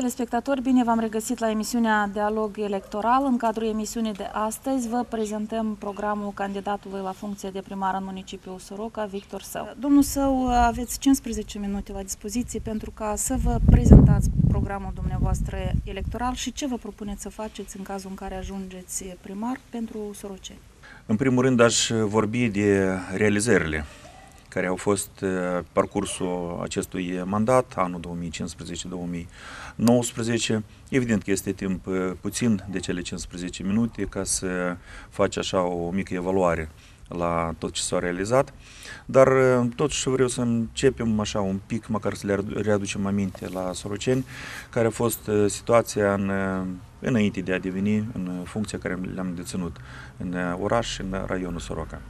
telespectatori, bine v-am regăsit la emisiunea Dialog Electoral. În cadrul emisiunii de astăzi vă prezentăm programul candidatului la funcție de primar în municipiul Soroca, Victor Său. Domnul Său, aveți 15 minute la dispoziție pentru ca să vă prezentați programul dumneavoastră electoral și ce vă propuneți să faceți în cazul în care ajungeți primar pentru Soroceni. În primul rând aș vorbi de realizările care au fost uh, parcursul acestui mandat, anul 2015-2019. Evident că este timp uh, puțin de cele 15 minute ca să faci așa o mică evaluare la tot ce s-a realizat, dar uh, totuși vreau să începem așa un pic, măcar să le readucem aminte la Soroceni, care a fost situația în, înainte de a deveni în funcția care le-am deținut în oraș și în raionul Soroca.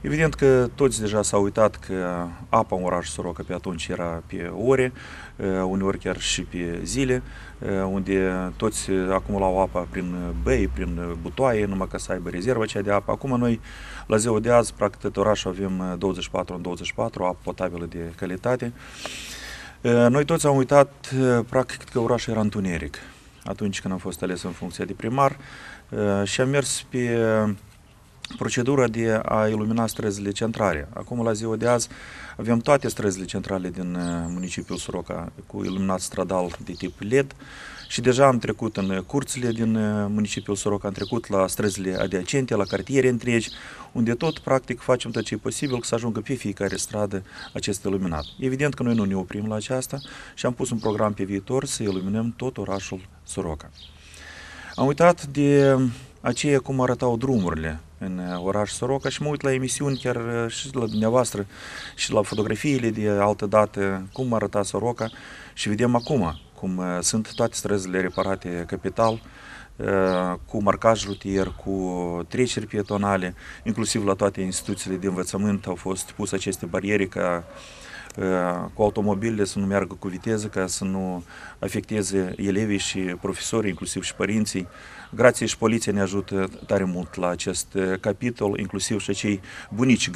Evident că toți deja s-au uitat că apa în oraș Soroca pe atunci era pe ore, uh, uneori chiar și pe zile, uh, unde toți acumulau apa prin bei, prin butoaie, numai ca să aibă rezerva aceea de apă. Acum noi, la ziua de azi, practic tot orașul avem 24 în 24, apă potabilă de calitate. Uh, noi toți am uitat, practic, că orașul era întuneric atunci când am fost ales în funcție de primar și am mers pe procedura de a ilumina străzile centrale. Acum, la ziua de azi, avem toate străzile centrale din uh, municipiul Soroca cu iluminat stradal de tip LED și deja am trecut în curțile din uh, municipiul Soroca, am trecut la străzile adiacente, la cartiere întregi, unde tot, practic, facem tot ce e posibil să ajungă pe fiecare stradă acest iluminat. Evident că noi nu ne oprim la aceasta și am pus un program pe viitor să iluminăm tot orașul Soroca. Am uitat de aceea cum arătau drumurile în uh, oraș Soroca și mă uit la emisiuni chiar uh, și la dumneavoastră și la fotografiile de altă dată, cum arăta Soroca și vedem acum cum uh, sunt toate străzile reparate capital, cu marcaj rutier, cu treceri pietonale, inclusiv la toate instituțiile de învățământ au fost puse aceste bariere ca cu automobilele să nu meargă cu viteză, ca să nu afecteze elevii și profesorii, inclusiv și părinții. Grație și poliția ne ajută tare mult la acest capitol, inclusiv și acei bunici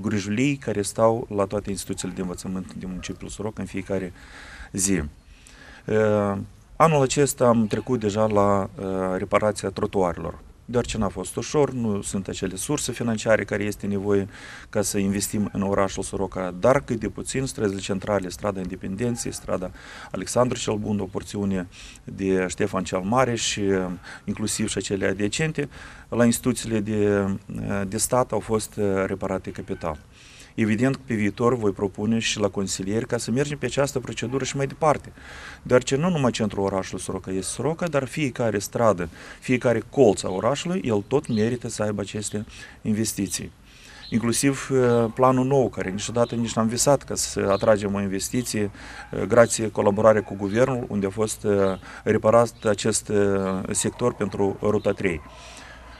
grijulii care stau la toate instituțiile de învățământ din municipiul Soroc în fiecare zi. Anul acesta am trecut deja la reparația trotuarilor deoarece n-a fost ușor, nu sunt acele surse financiare care este nevoie ca să investim în orașul Soroca, dar cât de puțin străzile centrale, strada Independenței, strada Alexandru cel Bun, o porțiune de Ștefan cel Mare și inclusiv și acele adiacente, la instituțiile de, de stat au fost reparate capital. Evident că pe viitor voi propune și la consilieri ca să mergem pe această procedură și mai departe. Deoarece nu numai centrul orașului Soroca este Soroca, dar fiecare stradă, fiecare colț a orașului, el tot merită să aibă aceste investiții. Inclusiv uh, planul nou, care niciodată nici n-am visat ca să atragem o investiție, uh, grație colaborare cu guvernul, unde a fost uh, reparat acest sector pentru Ruta 3.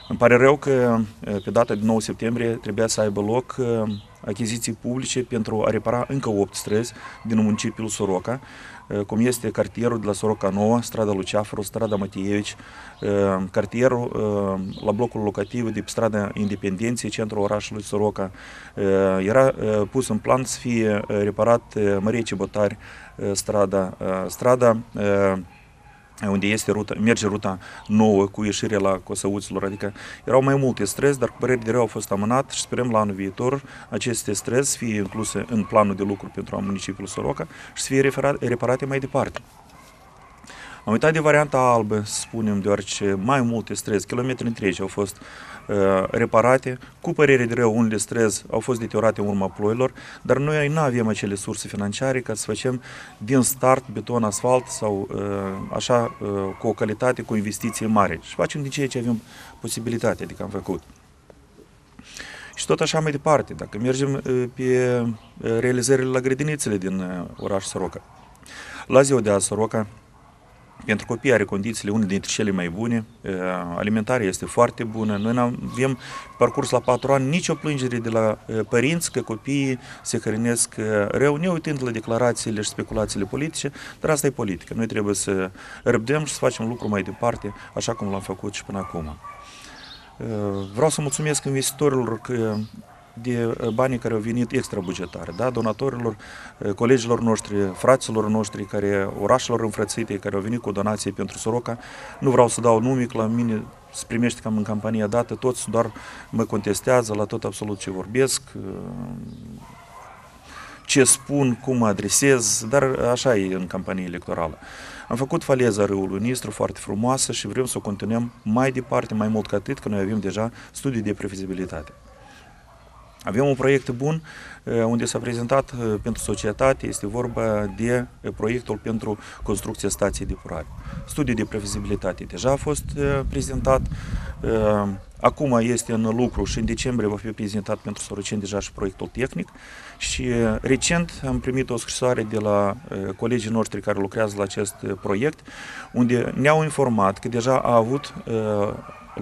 Îmi pare rău că pe data de 9 septembrie trebuia să aibă loc achiziții publice pentru a repara încă 8 străzi din municipiul Soroca, cum este cartierul de la Soroca Nouă, strada Luceafăru, strada Matievici, cartierul la blocul locativ de pe strada Independenței, centrul orașului Soroca. Era pus în plan să fie reparat Mărie Cebotari, strada, strada unde este ruta, merge ruta nouă cu ieșirea la Cosăuților, adică erau mai multe străzi, dar cu păreri de rău au fost amânat și sperăm la anul viitor aceste străzi să fie incluse în planul de lucru pentru a municipiul Soroca și să fie reparate mai departe. Am uitat de varianta albă, spunem, deoarece mai multe străzi, kilometri întregi au fost uh, reparate, cu părere de rău unele străzi au fost deteriorate în urma ploilor, dar noi nu avem acele surse financiare ca să facem din start beton, asfalt sau uh, așa uh, cu o calitate, cu investiții mari și facem din ceea ce avem posibilitate, adică am făcut. Și tot așa mai departe, dacă mergem uh, pe uh, realizările la grădinițele din uh, oraș Soroca. La ziua de azi Soroca pentru copii are condițiile unele dintre cele mai bune, alimentarea este foarte bună, noi avem parcurs la patru ani nicio plângere de la părinți că copiii se hrănesc rău, ne uitând la declarațiile și speculațiile politice, dar asta e politică. Noi trebuie să răbdăm și să facem lucruri mai departe, așa cum l-am făcut și până acum. Vreau să mulțumesc investitorilor că de banii care au venit extrabugetare, da? donatorilor, colegilor noștri, fraților noștri, care, orașelor înfrățite, care au venit cu donații pentru Soroca. Nu vreau să dau numic, la mine se primește cam în campania dată, toți doar mă contestează la tot absolut ce vorbesc, ce spun, cum mă adresez, dar așa e în campanie electorală. Am făcut faleza râului Nistru foarte frumoasă și vrem să o continuăm mai departe, mai mult ca atât, că noi avem deja studii de previzibilitate. Avem un proiect bun unde s-a prezentat pentru societate, este vorba de proiectul pentru construcția stației de purare. Studiul de previzibilitate deja a fost prezentat, acum este în lucru și în decembrie va fi prezentat pentru Soroceni deja și proiectul tehnic și recent am primit o scrisoare de la colegii noștri care lucrează la acest proiect, unde ne-au informat că deja a avut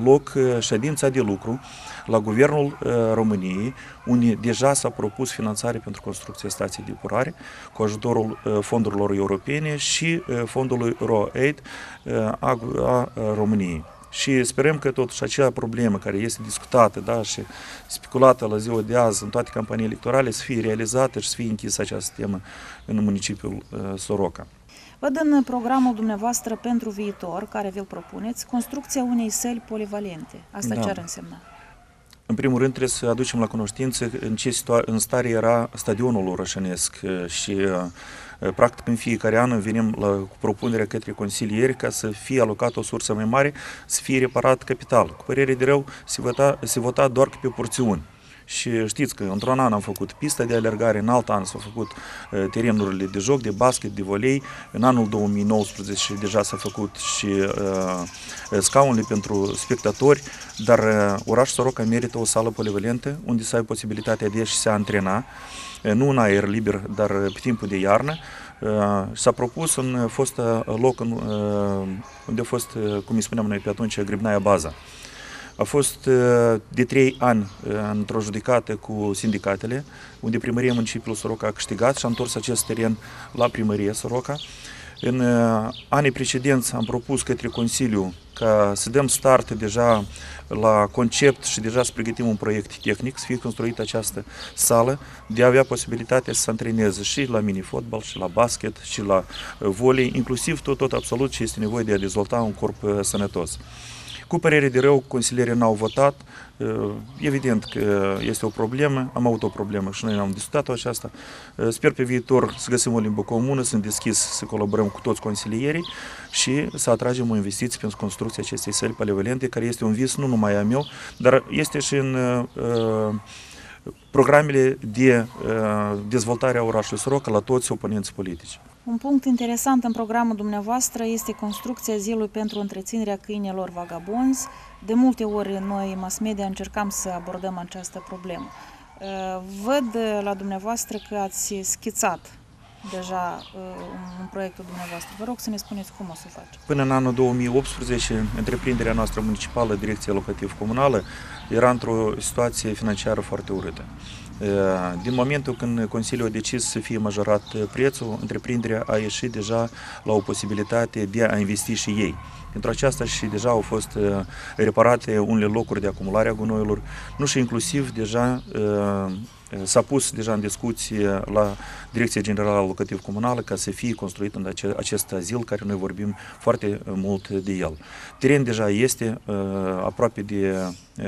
loc ședința de lucru la Guvernul României, unde deja s-a propus finanțare pentru construcția stației de purare cu ajutorul fondurilor europene și fondului RoAid a, a României. Și sperăm că totuși acea problemă care este discutată da, și speculată la ziua de azi în toate campaniile electorale să fie realizată și să fie închisă această temă în municipiul Soroca. Văd în programul dumneavoastră pentru viitor, care vi-l propuneți, construcția unei săli polivalente. Asta da. ce ar însemna? În primul rând trebuie să aducem la cunoștință în ce în stare era stadionul orășănesc și practic în fiecare an venim la cu propunerea către consilieri ca să fie alocată o sursă mai mare, să fie reparat capital. Cu părere de rău se vota, se vota doar pe porțiuni. Și știți că într-un an am făcut pista de alergare, în alt an s-au făcut uh, terenurile de joc, de basket, de volei, în anul 2019 deja s-a făcut și uh, scaunele pentru spectatori, dar uh, orașul Soroca merită o sală polivalentă unde să ai posibilitatea de a se antrena, uh, nu în aer liber, dar pe timpul de iarnă, Uh, s-a propus un fost loc în, uh, unde a fost, cum îi spuneam noi pe atunci, Gribnaia Baza. A fost uh, de trei ani uh, într-o judecată cu sindicatele, unde primăria municipiului Soroca a câștigat și a întors acest teren la primărie Soroca. În uh, anii precedenți am propus către Consiliu ca să dăm start deja la concept și deja să pregătim un proiect tehnic, să fie construită această sală, de a avea posibilitatea să se antreneze și la mini-fotbal, și la basket, și la volei, inclusiv tot, tot absolut ce este nevoie de a dezvolta un corp sănătos. Cu părere de rău, consilierii n-au votat. Evident că este o problemă, am avut o problemă și noi am discutat-o aceasta. Sper pe viitor să găsim o limbă comună, sunt deschis să colaborăm cu toți consilierii și să atragem o investiție pentru construcția acestei săli polivalente, care este un vis nu numai a meu, dar este și în uh, programele de uh, dezvoltare a orașului Soroca la toți oponenții politici. Un punct interesant în programul dumneavoastră este construcția zilului pentru întreținerea câinilor vagabonzi. De multe ori noi, mass media, încercam să abordăm această problemă. Uh, văd la dumneavoastră că ați schițat deja în proiectul dumneavoastră. Vă rog să ne spuneți cum o să faci. Până în anul 2018, întreprinderea noastră municipală, Direcția Locativ Comunală, era într-o situație financiară foarte urâtă. Din momentul când Consiliul a decis să fie majorat prețul, întreprinderea a ieșit deja la o posibilitate de a investi și ei. Pentru aceasta și deja au fost reparate unele locuri de acumulare a gunoiilor, nu și inclusiv deja S-a pus deja în discuție la Direcția Generală Locativ Comunală ca să fie construit în acest azil care noi vorbim foarte mult de el. Teren deja este aproape de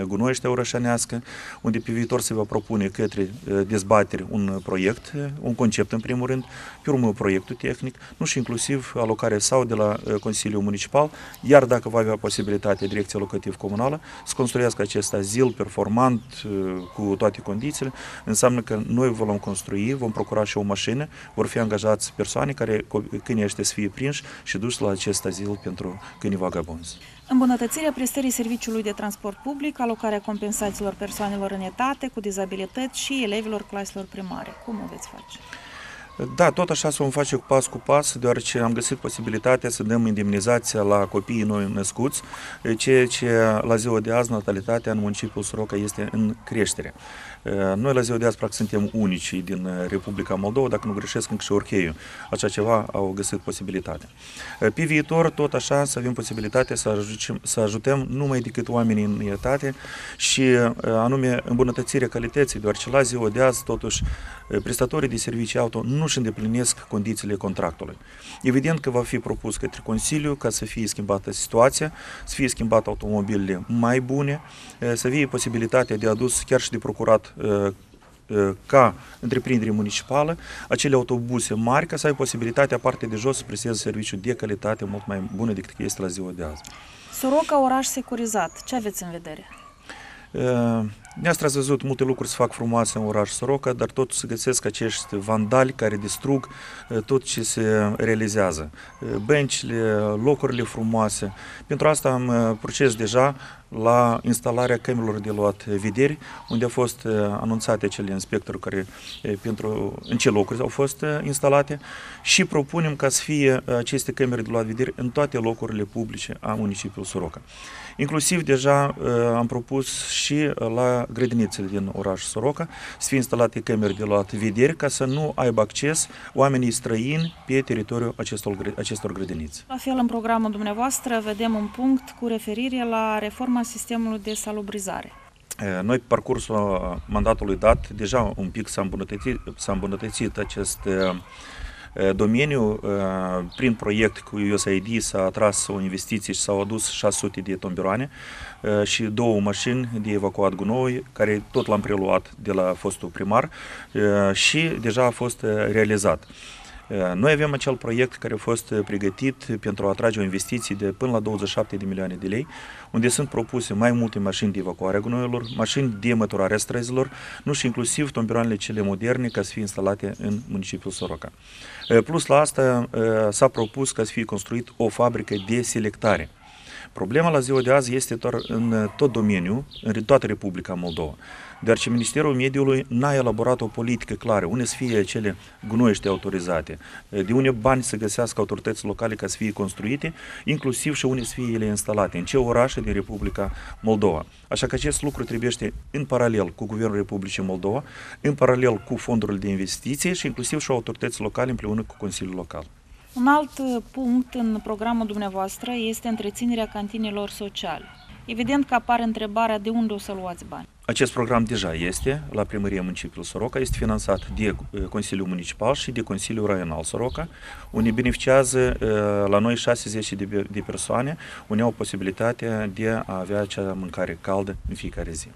gunoiește orășanească, unde pe viitor se va propune către dezbateri un proiect, un concept în primul rând, pe urmă proiectul tehnic, nu și inclusiv alocarea sau de la Consiliul Municipal, iar dacă va avea posibilitatea Direcția Locativ Comunală să construiască acest azil performant cu toate condițiile, înseamnă că noi vom construi, vom procura și o mașină, vor fi angajați persoane care câinii ăștia să fie prinși și duși la acest azil pentru câinii vagabonzi. Îmbunătățirea prestării serviciului de transport public, alocarea compensațiilor persoanelor în etate cu dizabilități și elevilor claselor primare. Cum o veți face? Da, tot așa să o face cu pas cu pas, deoarece am găsit posibilitatea să dăm indemnizația la copiii noi născuți, ceea ce la ziua de azi natalitatea în municipiul Soroca este în creștere. Noi la ziua de azi practic suntem unici din Republica Moldova, dacă nu greșesc încă și Orcheiu. Așa ceva au găsit posibilitatea. Pe viitor, tot așa, să avem posibilitatea să, ajutăm, să ajutăm numai decât oamenii în etate și anume îmbunătățirea calității, deoarece la ziua de azi, totuși, prestatorii de servicii auto nu nu își îndeplinesc condițiile contractului. Evident că va fi propus către Consiliu ca să fie schimbată situația, să fie schimbate automobilele mai bune, să fie posibilitatea de adus chiar și de procurat ca întreprindere municipală acele autobuse mari ca să ai posibilitatea parte de jos să presteze serviciu de calitate mult mai bună decât este la ziua de azi. Soroca, oraș securizat. Ce aveți în vedere? Neastră ați văzut multe lucruri se fac frumoase în oraș Soroca, dar tot se găsesc acești vandali care distrug tot ce se realizează. Băncile, locurile frumoase. Pentru asta am proces deja la instalarea camerelor de luat vederi, unde au fost anunțate acele inspectori care, pentru, în ce locuri au fost instalate și propunem ca să fie aceste camere de luat vederi în toate locurile publice a municipiului Soroca. Inclusiv deja am propus și la grădinițele din oraș Soroca să fie instalate camere de luat vederi ca să nu aibă acces oamenii străini pe teritoriul acestor, acestor grădiniți. La fel, în programul dumneavoastră vedem un punct cu referire la reforma sistemului de salubrizare. Noi, pe parcursul mandatului dat, deja un pic s-a îmbunătățit, s-a îmbunătățit acest domeniu. Prin proiect cu USAID s-a atras o investiție și s-au adus 600 de tomberoane și două mașini de evacuat gunoi, care tot l-am preluat de la fostul primar și deja a fost realizat. Noi avem acel proiect care a fost pregătit pentru a atrage o investiție de până la 27 de milioane de lei, unde sunt propuse mai multe mașini de evacuare a gunoiilor, mașini de măturare a străzilor, nu și inclusiv tomberoanele cele moderne ca să fie instalate în municipiul Soroca. Plus la asta s-a propus ca să fie construit o fabrică de selectare. Problema la ziua de azi este doar în tot domeniul, în toată Republica Moldova deoarece Ministerul Mediului n-a elaborat o politică clară, unde să fie cele gunoiește autorizate, de unde bani să găsească autorități locale ca să fie construite, inclusiv și unde să fie ele instalate, în ce orașe din Republica Moldova. Așa că acest lucru trebuie în paralel cu Guvernul Republicii Moldova, în paralel cu fondurile de investiție și inclusiv și autorități locale împreună cu Consiliul Local. Un alt punct în programul dumneavoastră este întreținerea cantinelor sociale. Evident că apare întrebarea de unde o să luați bani. Acest program deja este la primăria municipiului Soroca, este finanțat de Consiliul Municipal și de Consiliul Raional Soroca, unde beneficiază la noi 60 de, de persoane, unde au posibilitatea de a avea acea mâncare caldă în fiecare zi.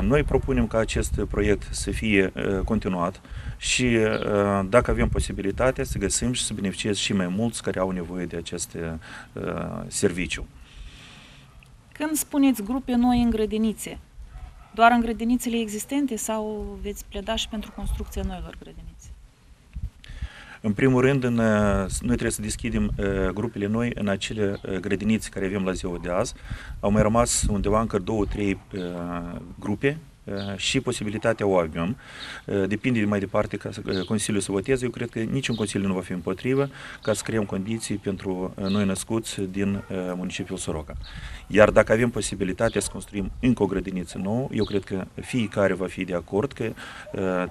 Noi propunem ca acest proiect să fie continuat și dacă avem posibilitatea să găsim și să beneficieze și mai mulți care au nevoie de acest serviciu. Când spuneți grupe noi în grădinițe, doar în grădinițele existente sau veți pleda și pentru construcția noilor grădinițe? În primul rând, în, noi trebuie să deschidem grupele noi în acele grădinițe care avem la ziua de azi. Au mai rămas undeva încă două, trei grupe și posibilitatea o avem. Depinde de mai departe ca Consiliul să voteze. Eu cred că niciun Consiliu nu va fi împotrivă ca să creăm condiții pentru noi născuți din municipiul Soroca. Iar dacă avem posibilitatea să construim încă o grădiniță nouă, eu cred că fiecare va fi de acord că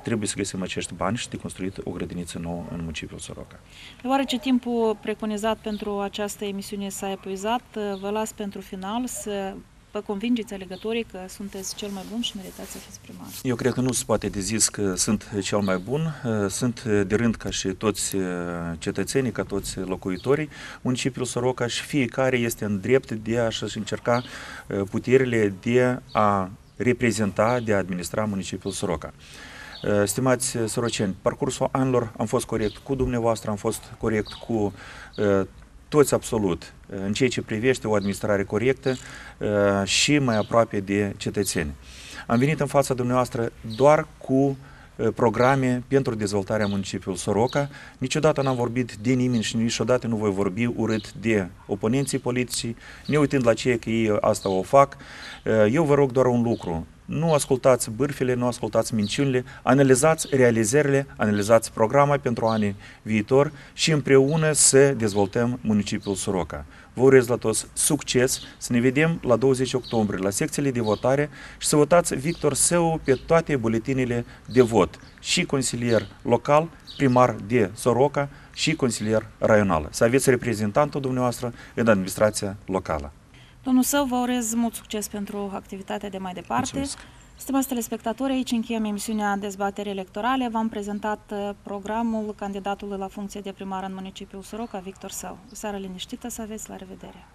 trebuie să găsim acești bani și de construit o grădiniță nouă în municipiul Soroca. Deoarece timpul preconizat pentru această emisiune s-a epuizat, vă las pentru final să vă convingeți alegătorii că sunteți cel mai bun și meritați să fiți primar? Eu cred că nu se poate de zis că sunt cel mai bun. Sunt de rând ca și toți cetățenii, ca toți locuitorii municipiul Sorocaș și fiecare este în drept de a-și încerca puterile de a reprezenta, de a administra municipiul Soroca. Stimați soroceni, parcursul anilor am fost corect cu dumneavoastră, am fost corect cu toți absolut în ceea ce privește o administrare corectă și mai aproape de cetățeni. Am venit în fața dumneavoastră doar cu programe pentru dezvoltarea municipiului Soroca. Niciodată n-am vorbit de nimeni și niciodată nu voi vorbi urât de oponenții politici, ne uitând la ceea că ei asta o fac. Eu vă rog doar un lucru. Nu ascultați bârfele, nu ascultați minciunile, analizați realizările, analizați programa pentru anii viitor și împreună să dezvoltăm municipiul Soroca. Vă urez la toți succes, să ne vedem la 20 octombrie la secțiile de votare și să votați Victor Seu pe toate buletinele de vot, și consilier local, primar de Soroca și consilier raional. Să aveți reprezentantul dumneavoastră în administrația locală. Domnul Său, vă urez mult succes pentru activitatea de mai departe. Mulțumesc. Stimați telespectatori, aici încheiem emisiunea Dezbatere electorale. V-am prezentat uh, programul candidatului la funcție de primar în municipiul Soroca, Victor Său. O seară liniștită să aveți, la revedere!